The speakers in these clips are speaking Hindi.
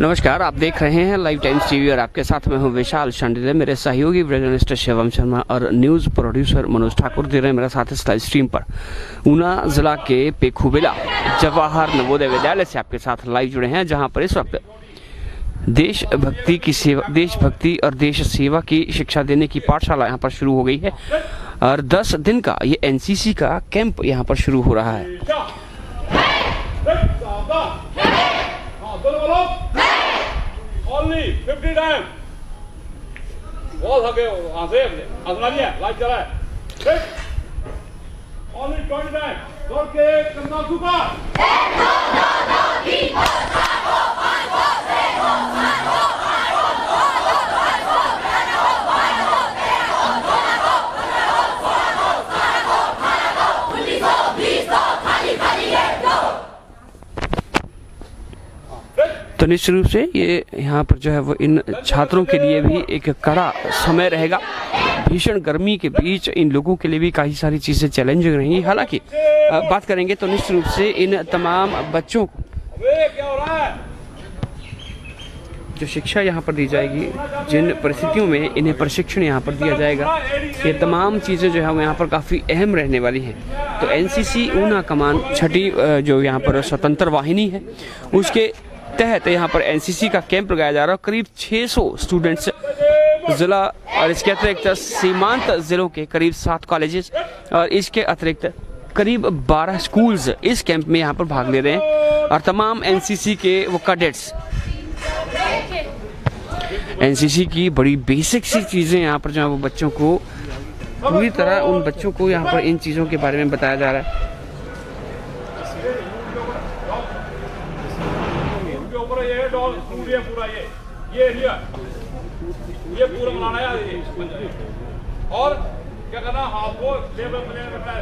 नमस्कार आप देख रहे हैं लाइव टाइम्स टीवी और आपके साथ मैं हूँ विशाल शांडिले मेरे सहयोगी जर्नलिस्ट शिवम शर्मा और न्यूज़ प्रोड्यूसर मनोज ठाकुर दे रहे हैं मेरा साथ इस लाइव स्ट्रीम पर। ऊना जिला के पेखुबिला जवाहर नवोदय विद्यालय से आपके साथ लाइव जुड़े हैं जहाँ पर इस वक्त देशभक्ति की सेवा देशभक्ति और देश सेवा की शिक्षा देने की पाठशाला यहाँ पर शुरू हो गई है। और 10 दिन का ये एनसीसी का कैंप यहाँ पर शुरू हो रहा है ओनली फिफ्टी टाइम बहुत आसना नहीं है चला है ओनली ट्वेंटी टाइम दौड़ के कंधा सूखा तो निश्चित रूप से ये यहाँ पर जो है वो इन छात्रों के लिए भी एक कड़ा समय रहेगा। भीषण गर्मी के बीच इन लोगों के लिए भी काफ़ी सारी चीज़ें चैलेंजिंग रहेंगी हालाँकि बात करेंगे तो निश्चित रूप से इन तमाम बच्चों को। जो शिक्षा यहाँ पर दी जाएगी, जिन परिस्थितियों में इन्हें प्रशिक्षण यहाँ पर दिया जाएगा, ये तमाम चीज़ें जो है वो यहाँ पर काफ़ी अहम रहने वाली हैं। तो एनसीसी ऊना कमान छठी जो यहाँ पर स्वतंत्र वाहिनी है, उसके तहत यहाँ पर एनसीसी का कैंप लगाया जा रहा है करीब 600 स्टूडेंट्स जिला और इसके अतिरिक्त सीमांत जिलों के करीब सात कॉलेजेस और इसके अतिरिक्त करीब 12 स्कूल्स इस कैंप में यहाँ पर भाग ले रहे हैं और तमाम एनसीसी के वो कैडेट्स एनसीसी की बड़ी बेसिक सी चीज़ें यहाँ पर जो है वो बच्चों को पूरी तरह उन बच्चों को यहाँ पर इन चीज़ों के बारे में बताया जा रहा है उनके ऊपर डॉल पूरा ये ये एरिया ये पूरा बनाना है ये। और क्या करना हाफ़ को लेवल प्लेन करना है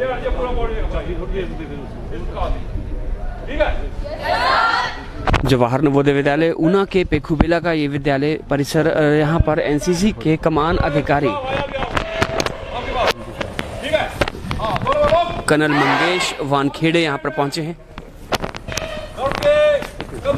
ये ये पूरा बॉडी इसका ठीक है? जवाहर नवोदय विद्यालय ऊना के पेखुबेला का ये विद्यालय परिसर यहाँ पर एनसीसी के कमान अधिकारी। है? कर्नल मंगेश वानखेड़े यहाँ पर पहुँचे हैं दौड़ के कंधा सूखा हमारे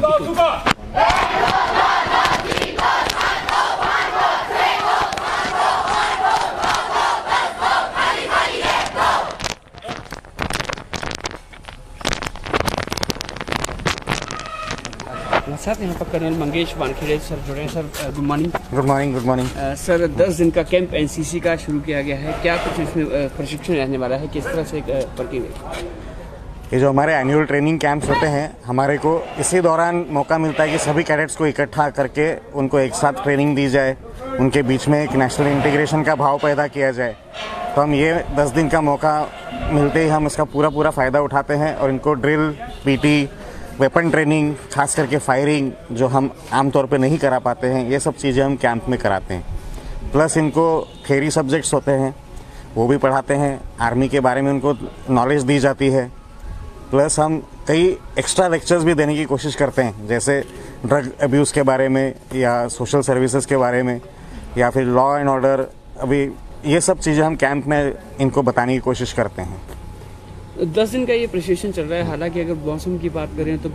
साथ यहाँ पर कर्नल मंगेश वानखेड़े। सर जुड़े हैं sir good morning good morning good morning sir दस दिन का कैंप एनसीसी का शुरू किया गया है। क्या कुछ इसमें प्रशिक्षण रहने वाला है? किस तरह से ये जो हमारे एनुअल ट्रेनिंग कैंप्स होते हैं, हमारे को इसी दौरान मौका मिलता है कि सभी कैडेट्स को इकट्ठा करके उनको एक साथ ट्रेनिंग दी जाए, उनके बीच में एक नेशनल इंटीग्रेशन का भाव पैदा किया जाए। तो हम ये दस दिन का मौका मिलते ही हम इसका पूरा पूरा फ़ायदा उठाते हैं और इनको ड्रिल पीटी वेपन ट्रेनिंग खास करके फायरिंग जो हम आमतौर पे नहीं करा पाते हैं, ये सब चीज़ें हम कैंप में कराते हैं। प्लस इनको थेरी सब्जेक्ट्स होते हैं, वो भी पढ़ाते हैं आर्मी के बारे में उनको नॉलेज दी जाती है। प्लस हम कई एक्स्ट्रा लेक्चर्स भी देने की कोशिश करते हैं जैसे ड्रग अब्यूज़ के बारे में या सोशल सर्विसेज़ के बारे में या फिर लॉ एंड ऑर्डर अभी ये सब चीज़ें हम कैंप में इनको बताने की कोशिश करते हैं। दस दिन का ये प्रशिक्षण चल रहा है हालाँकि अगर मौसम की बात करें तो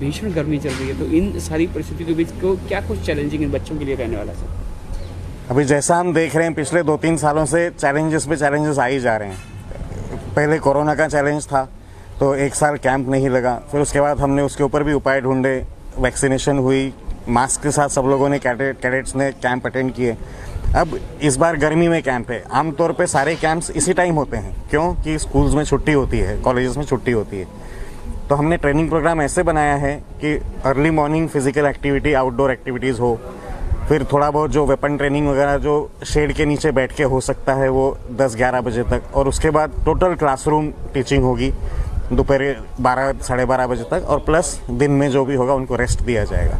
भीषण गर्मी चल रही है तो इन सारी परिस्थितियों के बीच को क्या कुछ चैलेंजिंग इन बच्चों के लिए रहने वाला है सर? अभी जैसा हम देख रहे हैं पिछले दो तीन सालों से चैलेंजेस पे चैलेंजेस आ ही जा रहे हैं। पहले कोरोना का चैलेंज था तो एक साल कैंप नहीं लगा। फिर उसके बाद हमने उसके ऊपर भी उपाय ढूंढे। वैक्सीनेशन हुई। मास्क के साथ सब लोगों ने कैडेट कैडेट्स ने कैंप अटेंड किए। अब इस बार गर्मी में कैंप है। आमतौर पे सारे कैंप्स इसी टाइम होते हैं। क्यों? कि स्कूल्स में छुट्टी होती है कॉलेजेस में छुट्टी होती है। तो हमने ट्रेनिंग प्रोग्राम ऐसे बनाया है कि early morning physical activity outdoor activities हो। फिर थोड़ा बहुत जो वेपन ट्रेनिंग वगैरह जो शेड के नीचे बैठ के हो सकता है वो 10-11 बजे तक। और उसके बाद टोटल क्लासरूम टीचिंग होगी। दोपहर बारह साढ़े बारह बजे तक और प्लस दिन में जो भी होगा उनको रेस्ट दिया जाएगा।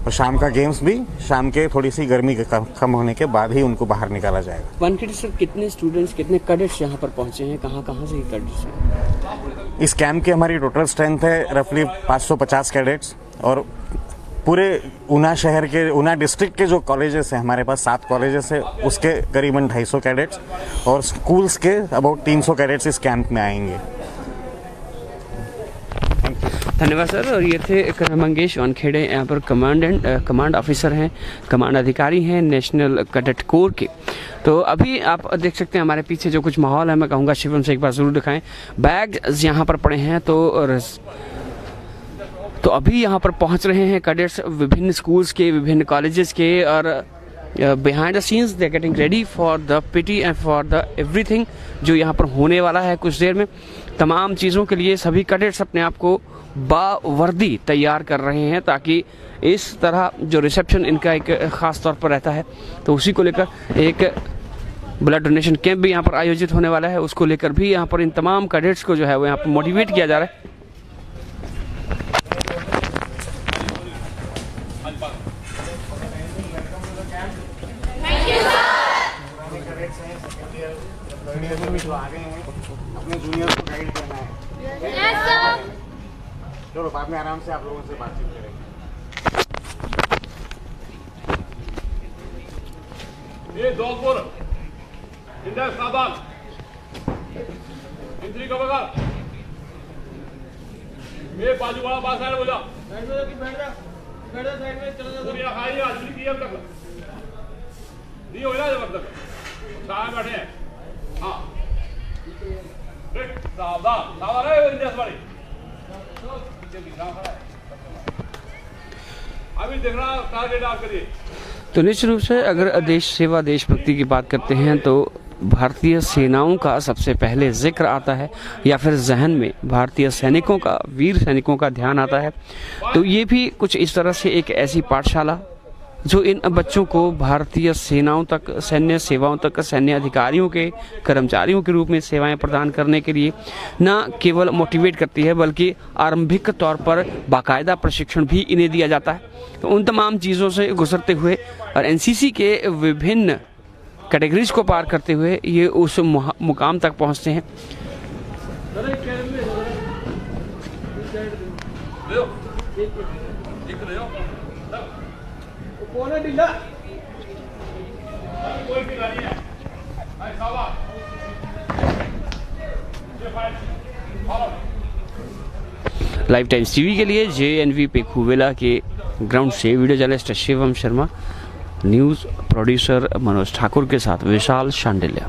और शाम का गेम्स भी शाम के थोड़ी सी गर्मी के कम होने के बाद ही उनको बाहर निकाला जाएगा। वानखेड़े सर कितने स्टूडेंट्स कितने कैडेट्स यहाँ पर पहुँचे हैं? कहाँ कहाँ से कैडेट्स हैं? इस कैंप की हमारी टोटल स्ट्रेंथ है रफली 550 कैडेट्स और पूरे ऊना शहर के ऊना डिस्ट्रिक्ट के जो कॉलेजेस हैं हमारे पास सात कॉलेजेस है उसके करीबन 250 कैडेट्स और स्कूल्स के अबाउट 300 कैडेट्स इस कैंप में आएँगे। धन्यवाद सर, और ये थे मंगेश वानखेड़े यहाँ पर कमांडेंट कमांड ऑफिसर हैं, कमांड अधिकारी हैं नेशनल कैडेट कोर के। तो अभी आप देख सकते हैं हमारे पीछे जो कुछ माहौल है, मैं कहूँगा शिवम से एक बार ज़रूर दिखाएँ। बैग यहाँ पर पड़े हैं तो तो अभी यहाँ पर पहुँच रहे हैं कैडेट्स विभिन्न स्कूल्स के, विभिन्न कॉलेजेस के, और behind the scenes they getting ready for the PT and for the everything जो यहाँ पर होने वाला है कुछ देर में। तमाम चीज़ों के लिए सभी कैडेट्स अपने आप को बावर्दी तैयार कर रहे हैं ताकि इस तरह जो रिसेप्शन इनका एक ख़ास तौर पर रहता है तो उसी को लेकर एक ब्लड डोनेशन कैंप भी यहाँ पर आयोजित होने वाला है। उसको लेकर भी यहाँ पर इन तमाम कैडेट्स को जो है वो यहाँ पर मोटिवेट किया जा रहा है। अपने जूनियर गाइड करना है चलो बाद में आराम से आप लोगों से बातचीत करेंगे। ये दौलपुर इंडेक्स सावधान इंद्री का बगल ये बाजू वाला बात साइड हो जा पूरी खाई आज भी किया तक। नहीं हो रहा जब तक। साथ बैठे हैं। हाँ। तो निश्चित रूप से अगर देश सेवा, देशभक्ति की बात करते हैं तो भारतीय सेनाओं का सबसे पहले ज़िक्र आता है, या फिर जहन में भारतीय सैनिकों का, वीर सैनिकों का ध्यान आता है। तो ये भी कुछ इस तरह से एक ऐसी पाठशाला जो इन बच्चों को भारतीय सेनाओं तक, सैन्य सेवाओं तक, सैन्य अधिकारियों के, कर्मचारियों के रूप में सेवाएँ प्रदान करने के लिए न केवल मोटिवेट करती है, बल्कि आरंभिक तौर पर बाकायदा प्रशिक्षण भी इन्हें दिया जाता है। तो उन तमाम चीज़ों से गुजरते हुए और एनसीसी के विभिन्न कैटेगरीज को पार करते हुए ये उस मुकाम तक पहुँचते हैं। एक ले लो फ़ाइल लाइव टाइम्स टीवी के लिए जे एन वी पेखुवेला के ग्राउंड से video journalist Shivam Sharma, news producer Manoj Thakur के साथ विशाल शांडिल्य।